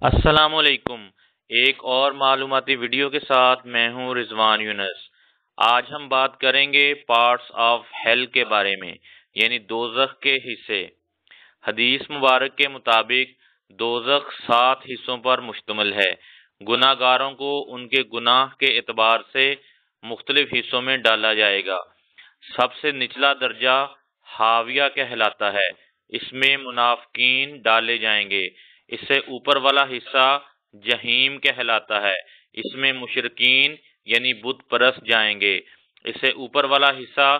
السلام علیکم۔ ایک اور معلوماتی ویڈیو کے ساتھ میں ہوں رضوان یونس۔ آج ہم بات کریں گے پارٹس آف ہیل کے بارے میں یعنی دوزخ کے حصے۔ حدیث مبارک کے مطابق، دوزخ سات حصوں پر مشتمل ہے۔ گناہ گاروں کو ان کے گناہ کے اعتبار سے مختلف حصوں میں ڈالا جائے گا۔ سب سے نچلا درجہ حاویہ کہلاتا ہے۔ اس میں منافقین ڈالے جائیں گے۔ اس سے اوپر والا حصہ جہیم کہلاتا ہے۔ اس میں مشرقین یعنی بت پرست جائیں گے۔ اس سے اوپر والا حصہ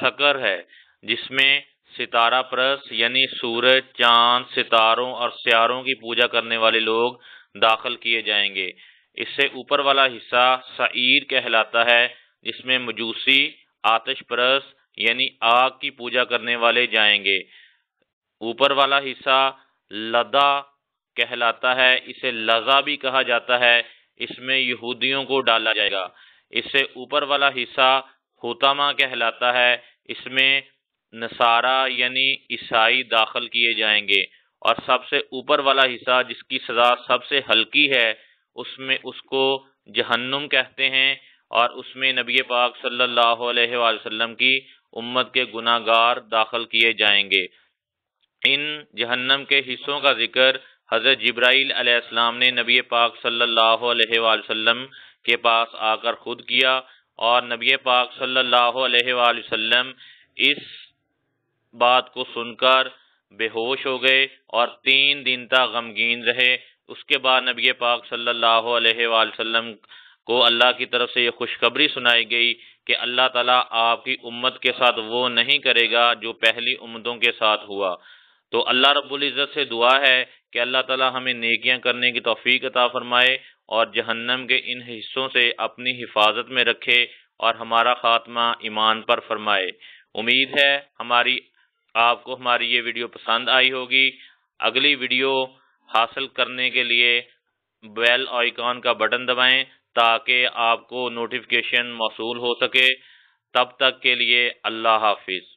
سکر ہے، جس میں ستارہ پرست یعنی سورج، چاند، ستاروں اور سیاروں کی پوجا کرنے والے لوگ داخل کیے جائیں گے۔ اس سے اوپر والا حصہ سعیر کہلاتا ہے، جس میں مجوسی، آتش پرست یعنی آگ کی پوجا کرنے والے جائیں گے۔ اوپر والا حصہ لدا کہلاتا ہے، اسے لذا بھی کہا جاتا ہے، اس میں یہودیوں کو ڈالا جائے گا۔ اس سے اوپر والا حصہ ہوتما کہلاتا ہے، اس میں نصارہ یعنی عیسائی داخل کیے جائیں گے۔ اور سب سے اوپر والا حصہ جس کی سزا سب سے ہلکی ہے، اس میں اس کو جہنم کہتے ہیں۔ اور اس میں نبی پاک صلی اللہ علیہ وآلہ وسلم کی امت کے گناہ گار داخل کیے جائیں گے۔ ان جہنم کے حصوں کا ذکر حضرت جبرائیل علیہ السلام نے نبی پاک صلی اللہ علیہ وآلہ وسلم کے پاس آ کر خود کیا اور نبی پاک صلی اللہ علیہ وآلہ وسلم اس بات کو سن کر بے ہوش ہو گئے اور تین دن تک غمگین رہے۔ اس کے بعد نبی پاک صلی اللہ علیہ وآلہ وسلم کو اللہ کی طرف سے یہ خوشخبری سنائی گئی کہ اللہ تعالیٰ آپ کی امت کے ساتھ وہ نہیں کرے گا جو پہلی امتوں کے ساتھ ہوا۔ تو اللہ رب العزت سے دعا ہے کہ اللہ تعالی ہمیں نیکیاں کرنے کی توفیق عطا فرمائے اور جہنم کے ان حصوں سے اپنی حفاظت میں رکھے اور ہمارا خاتمہ ایمان پر فرمائے۔ امید ہے ہماری، آپ کو ہماری یہ ویڈیو پسند آئی ہوگی۔ اگلی ویڈیو حاصل کرنے کے لیے بیل آئیکن کا بٹن دبائیں تاکہ آپ کو نوٹیفکیشن موصول ہو سکے۔ تب تک کے لیے اللہ حافظ۔